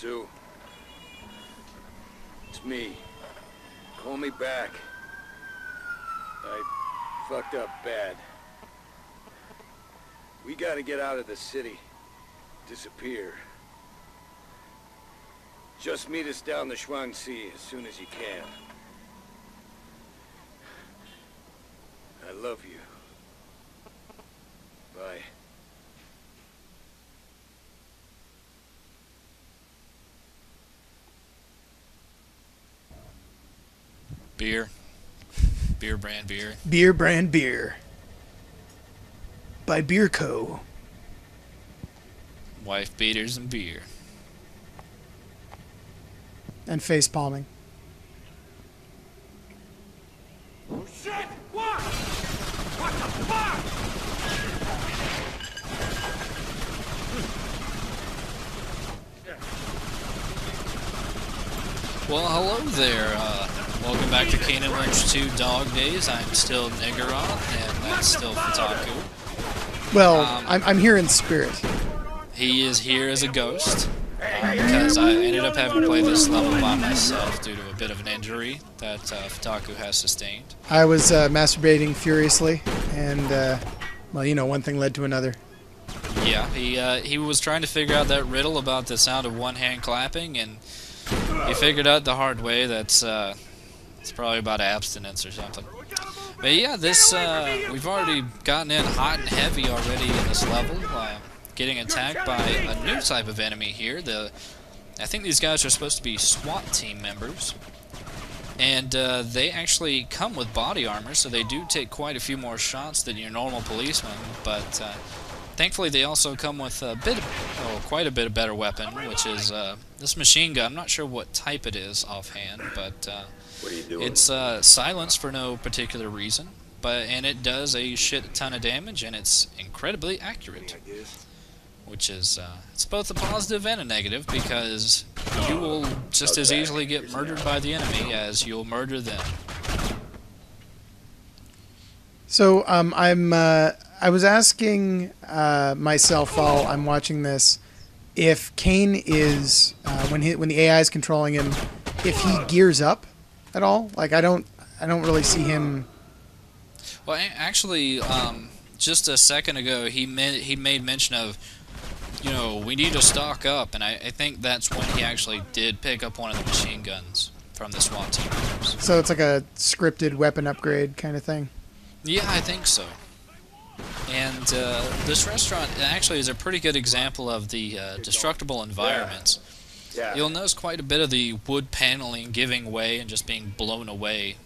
Sue. It's me. Call me back. I fucked up bad. We gotta get out of the city. Disappear. Just meet us down the Shuangxi as soon as you can. I love you. Bye. Beer. Beer brand beer. Beer brand beer. By Beer Co. Wife beaters and beer. And face palming. Oh Shit! What? What the fuck? Well, hello there. Uh, welcome back to Kane Lynch 2 Dog Days. I'm still Niggeroth, and that's still Futaku. Well, Um, I'm, I'm here in spirit. He is here as a ghost, uh, because I ended up having to play this level by myself due to a bit of an injury that uh, Futaku has sustained. I was uh, masturbating furiously, and, uh, well, you know, one thing led to another. Yeah, he uh, he was trying to figure out that riddle about the sound of one hand clapping, and he figured out the hard way that's uh, it's probably about abstinence or something. But yeah, this uh, we've already gotten in hot and heavy already in this level, uh, getting attacked by a new type of enemy here. The I think these guys are supposed to be SWAT team members. And uh, they actually come with body armor, so they do take quite a few more shots than your normal policeman. But uh, thankfully, they also come with a bit, oh, quite a bit of better weapon, which is uh, this machine gun. I'm not sure what type it is offhand, but uh, What are you doing? it's uh, silenced for no particular reason. But and it does a shit ton of damage, and it's incredibly accurate which is uh, it's both a positive and a negative because you will just as easily get murdered by the enemy as you'll murder them. So um, I'm uh, I was asking uh, myself while I'm watching this if Kane is uh, when he when the AI is controlling him, if he gears up at all. Like I don't I don't really see him. Well, actually, um, just a second ago, he made he made mention of, you know, we need to stock up, and I, I think that's when he actually did pick up one of the machine guns from the SWAT team. So it's like a scripted weapon upgrade kind of thing. Yeah, I think so. And uh, this restaurant actually is a pretty good example of the uh, destructible environments. Yeah. You'll notice quite a bit of the wood paneling giving way and just being blown away.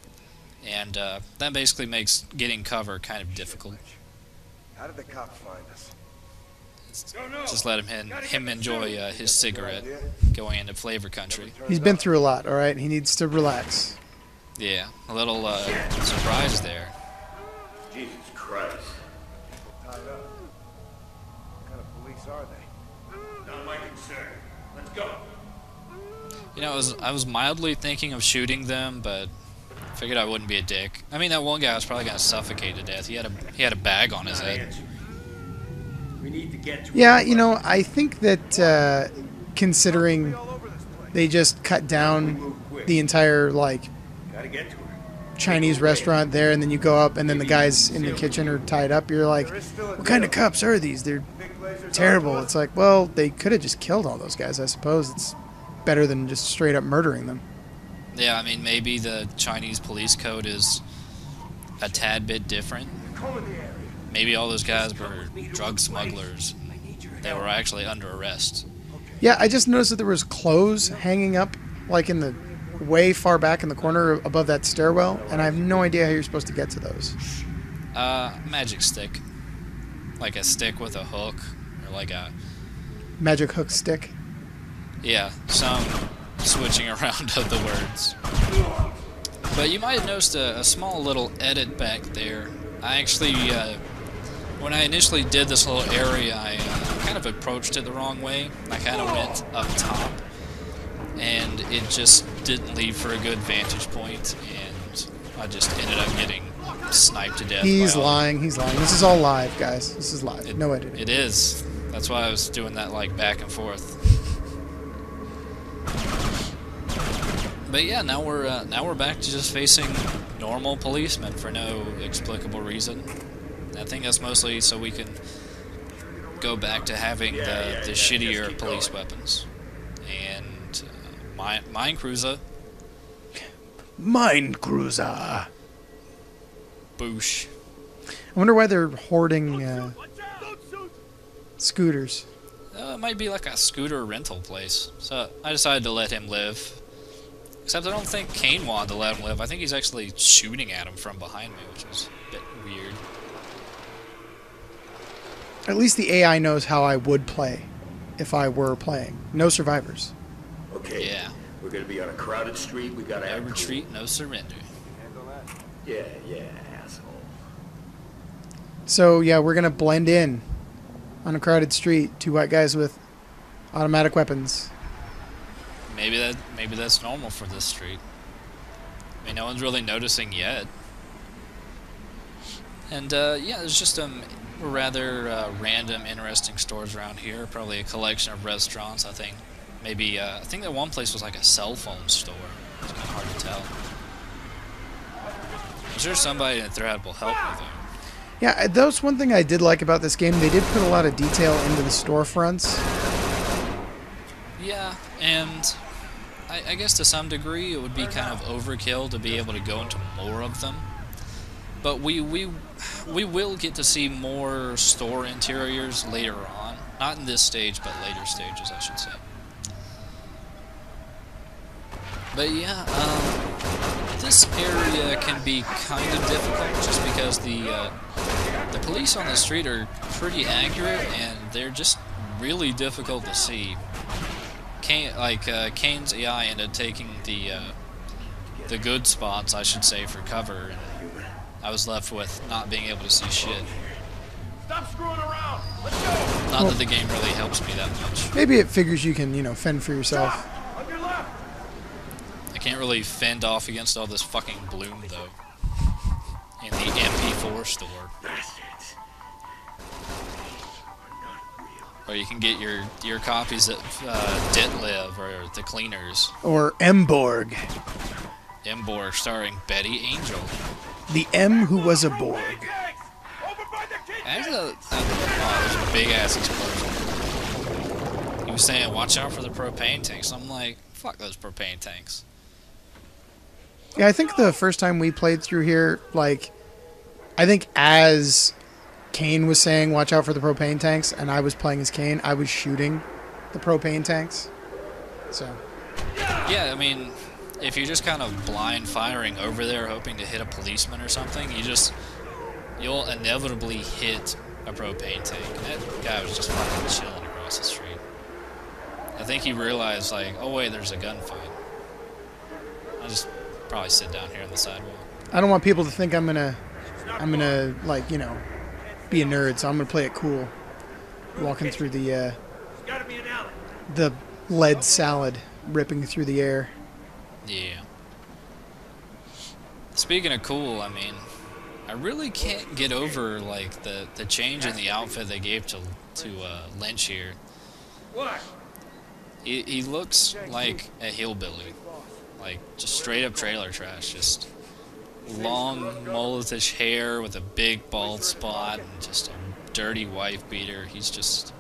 And uh, that basically makes getting cover kind of difficult. How did the cops find us? Just let him, in, him enjoy uh, his cigarette going into flavor country. He's been through a lot. All right, he needs to relax. Yeah, a little uh, surprise there. Know, I was, I was mildly thinking of shooting them, but figured I wouldn't be a dick. I mean, that one guy was probably gonna suffocate to death. He had a he had a bag on his head. We need to get to Yeah, you know, I think that uh, considering they just cut down the entire like get to. Chinese restaurant there, and then you go up, and then the guys in the kitchen are tied up. You're like, what kind of cops are these? They're terrible. It's like, well, they could have just killed all those guys. I suppose it's better than just straight up murdering them. Yeah, I mean, maybe the Chinese police code is a tad bit different. combing the area. Maybe all those guys were drug smugglers. They were actually under arrest. Yeah, I just noticed that there was clothes hanging up, like in the way far back in the corner above that stairwell, and I have no idea how you're supposed to get to those. Uh, magic stick. Like a stick with a hook, or like a Magic hook stick. Yeah, some switching around of the words. But you might have noticed a, a small little edit back there. I actually, uh, when I initially did this little area, I uh, kind of approached it the wrong way. I kind of went up top, and it just didn't leave for a good vantage point, and I just ended up getting sniped to death. He's lying. He's lying. This is all live, guys. This is live. It- no editing. It is. That's why I was doing that like back and forth. But yeah, now we're uh, now we're back to just facing normal policemen for no explicable reason. I think that's mostly so we can go back to having Yeah, the, yeah, the yeah, shittier police going. weapons. And uh, mine, mine cruiser, Mine cruiser. boosh. I wonder why they're hoarding uh, scooters. Uh, it might be like a scooter rental place. So I decided to let him live. Except I don't think Kane wanted to let him live. I think he's actually shooting at him from behind me, which is a bit weird. At least the AI knows how I would play if I were playing. No survivors. Okay. Yeah. We're gonna be on a crowded street. We gotta No act cool. retreat, no surrender. Handle that. Yeah, yeah, asshole. So yeah, we're gonna blend in on a crowded street. Two white guys with automatic weapons. Maybe that maybe that's normal for this street. I mean, no one's really noticing yet. And uh, yeah, there's just um rather uh, random, interesting stores around here. Probably a collection of restaurants. I think maybe uh, I think that one place was like a cell phone store. It's kind of hard to tell. I'm sure somebody in the Thread will help. Yeah, that was one thing I did like about this game. They did put a lot of detail into the storefronts. Yeah, and I, I guess to some degree it would be kind of overkill to be able to go into more of them. But we we we will get to see more store interiors later on. Not in this stage, but later stages, I should say. But yeah, um, this area can be kind of difficult just because the uh, the police on the street are pretty accurate and they're just really difficult to see. Kane, like uh, Kane's AI ended up taking the uh, the good spots, I should say, for cover, and I was left with not being able to see shit. Stop screwing around. Let's go. Not that the game really helps me that much. Maybe it figures you can, you know, fend for yourself. On your left. I can't really fend off against all this fucking bloom though. In the MP4 store, or you can get your your copies at uh, Ditliv or the Cleaners. Or Mborg, Emborg starring Betty Angel. the M who was a Borg. Over by the kitchen. Actually, there's a big ass explosion. He was saying, "Watch out for the propane tanks." I'm like, "Fuck those propane tanks." Yeah, I think the first time we played through here, like, I think as Kane was saying, "Watch out for the propane tanks," and I was playing as Kane, I was shooting the propane tanks. So Yeah, I mean, if you're just kind of blind firing over there, hoping to hit a policeman or something, you just you'll inevitably hit a propane tank. And that guy was just fucking chilling across the street. I think he realized, like, oh wait, there's a gunfight. I'll just probably sit down here on the sidewalk. I don't want people to think I'm gonna, I'm gonna like you know, be a nerd. So I'm gonna play it cool, walking through the uh, There's gotta be an alley. the lead salad ripping through the air. Yeah. Speaking of cool, I mean, I really can't get over like the the change in the outfit they gave to to uh, Lynch here. What? He he looks like a hillbilly, like just straight up trailer trash. Just long mulletish hair with a big bald spot and just a dirty wife beater. He's just.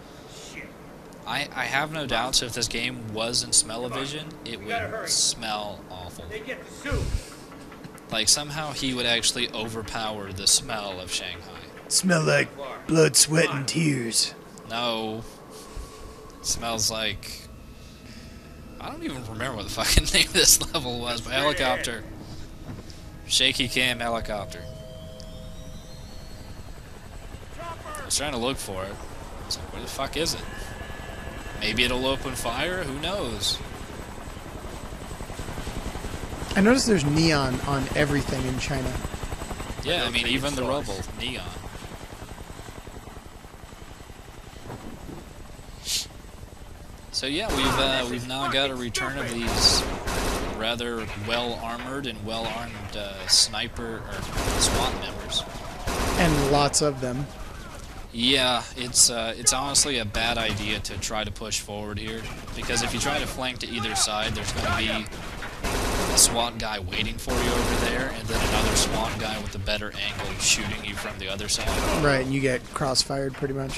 I, I have no doubts if this game was in smell-o-vision, it would smell awful. They get the suit. Like somehow he would actually overpower the smell of Shanghai. Smell like blood, sweat, and tears. No. It smells like I don't even remember what the fucking name of this level was, but helicopter. Shaky cam helicopter. I was trying to look for it. It's like, where the fuck is it? Maybe it'll open fire? Who knows? I noticed there's neon on everything in China. Yeah, I mean, even the rubble, neon. So yeah, we've uh, we've now got a return of these rather well armored and well armed uh, sniper or SWAT members. And lots of them. Yeah, it's uh, it's honestly a bad idea to try to push forward here because if you try to flank to either side, there's going to be a SWAT guy waiting for you over there, and then another SWAT guy with a better angle shooting you from the other side. Right, and you get crossfired pretty much.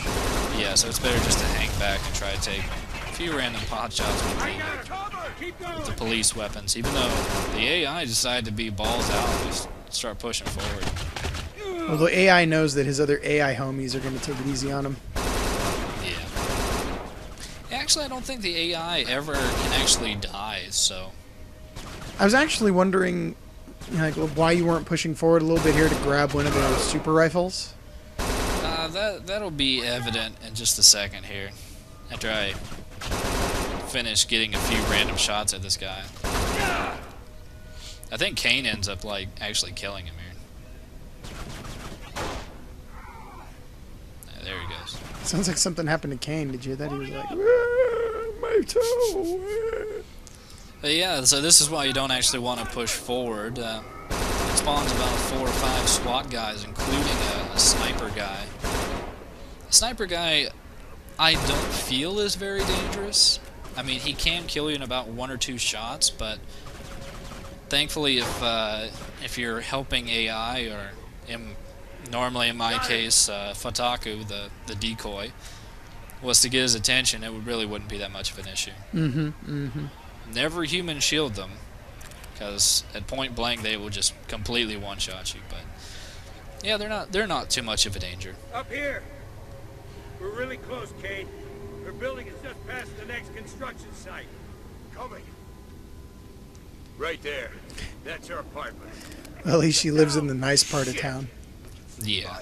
Yeah, so it's better just to hang back and try to take a few random pot shots with the, got cover! Keep going! the police weapons, even though the AI decided to be balls out and just start pushing forward. Although AI knows that his other AI homies are going to take it easy on him. Yeah. Actually, I don't think the AI ever can actually die, so... I was actually wondering, like, why you weren't pushing forward a little bit here to grab one of those super rifles. Uh, that, that'll be evident in just a second here, after I finish getting a few random shots at this guy. I think Kane ends up, like, actually killing him here. Yeah, there he goes. Sounds like something happened to Kane. Did you hear that? He was like, "Ah, my toe. ah." But yeah, so this is why you don't actually want to push forward. Uh, it spawns about four or five SWAT guys, including a, a sniper guy. A sniper guy, I don't feel is very dangerous. I mean, he can kill you in about one or two shots, but thankfully, if uh, if you're helping AI or in, normally in my case, uh, Fataku, the the decoy, was to get his attention, it would really wouldn't be that much of an issue. Mm-hmm. Mm-hmm. Never human shield them, because at point blank they will just completely one shot you. But yeah, they're not they're not too much of a danger. Up here! We're really close, Kate. Her building is just past the next construction site. Coming. Right there. That's her apartment. Well, at least she lives in the nice part of town. Yeah,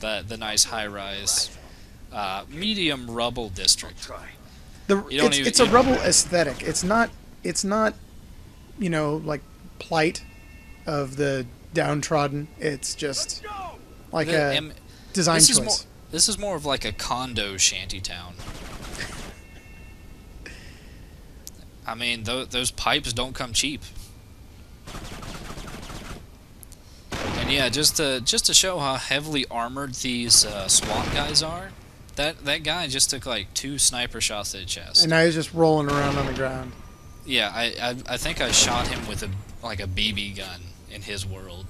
the the nice high rise, uh, medium rubble district. The, it's, even- it's a you- rubble aesthetic. It's not. It's not. You know, like plight of the downtrodden. It's just like The- a design this choice. This is more of like a condo shanty town. I mean, th- those pipes don't come cheap. And yeah, just to just to show how heavily armored these uh, SWAT guys are, that that guy just took like two sniper shots to the chest. and now he's just rolling around on the ground. yeah, I, I I think I shot him with a like a BB gun in his world.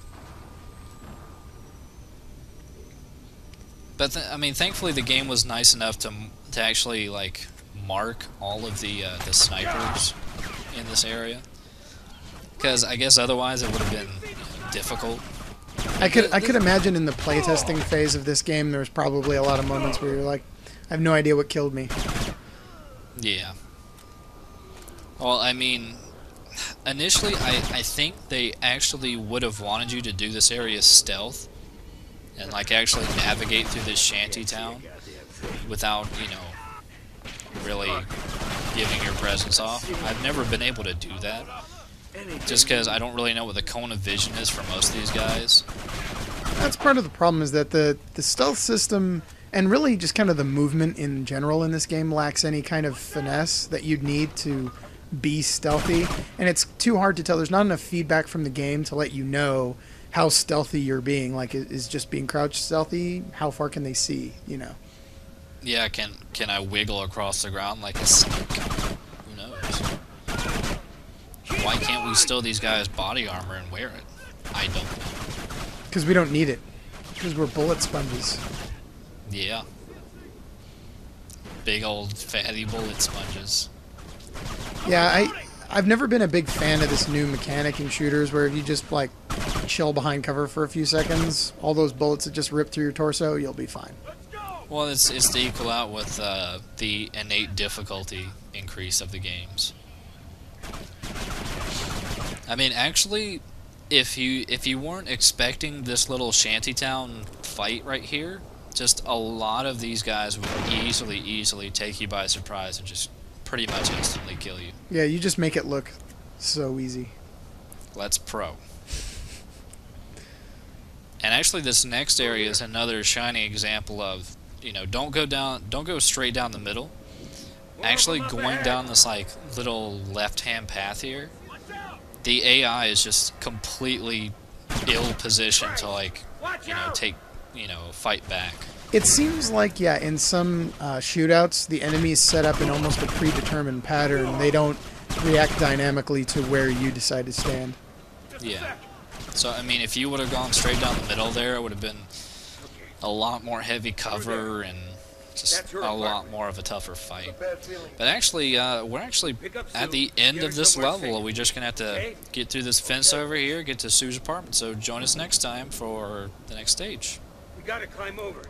But th- I mean, thankfully the game was nice enough to to actually like mark all of the uh, the snipers in this area. Because I guess otherwise it would have been difficult. I could I could imagine in the playtesting phase of this game, there was probably a lot of moments where you're like, I have no idea what killed me. Yeah. Well, I mean, initially I, I think they actually would have wanted you to do this area stealth and like actually navigate through this shanty town without, you know, really giving your presence off. I've never been able to do that just because I don't really know what the cone of vision is for most of these guys. That's part of the problem is that the the stealth system and really just kind of the movement in general in this game lacks any kind of finesse that you'd need to be stealthy, and it's too hard to tell. There's not enough feedback from the game to let you know how stealthy you're being. Like, is just being crouched stealthy? How far can they see? You know. Yeah, can can I wiggle across the ground like a snake? Who knows? Why can't we steal these guys' body armor and wear it? I don't know. Because we don't need it. Because we're bullet sponges. Yeah. Big old fatty bullet sponges. Yeah, I I've never been a big fan of this new mechanic in shooters where if you just like chill behind cover for a few seconds, all those bullets that just rip through your torso, you'll be fine. Well, it's it's to equal out with uh, the innate difficulty increase of the games. I mean, actually, if you if you weren't expecting this little shantytown fight right here, just a lot of these guys would easily, easily take you by surprise and just pretty much instantly kill you. Yeah, you just make it look so easy. Let's pro. And actually, this next area is another shining example of, you know, don't go down, don't go straight down the middle. Actually, going down this like little left-hand path here, the AI is just completely ill positioned to like, you know, take, you know, fight back. It seems like, yeah, in some uh, shootouts, the enemies set up in almost a predetermined pattern. They don't react dynamically to where you decide to stand. Yeah. So I mean, if you would have gone straight down the middle there, it would have been a lot more heavy cover and just a lot more of a tougher fight. But actually, uh, we're actually at the end of this level. We're just gonna have to get through this fence over here, get to Sue's apartment. So join us next time for the next stage. We gotta climb over.